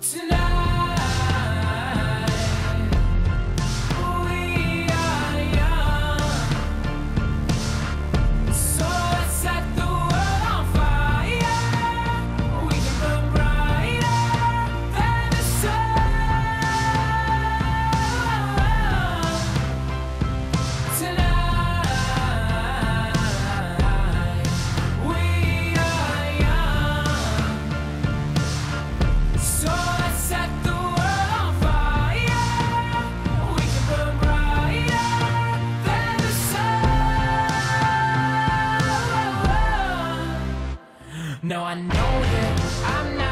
Tonight, No, I know that I'm not